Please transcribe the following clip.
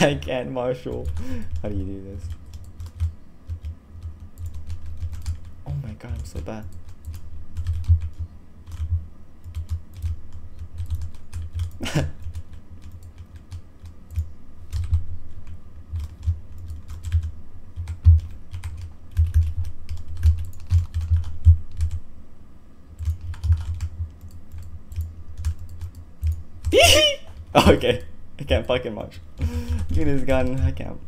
I can't, Marshall. How do you do this? Oh my god, I'm so bad. okay, I can't fucking. Look at his gun, I can't.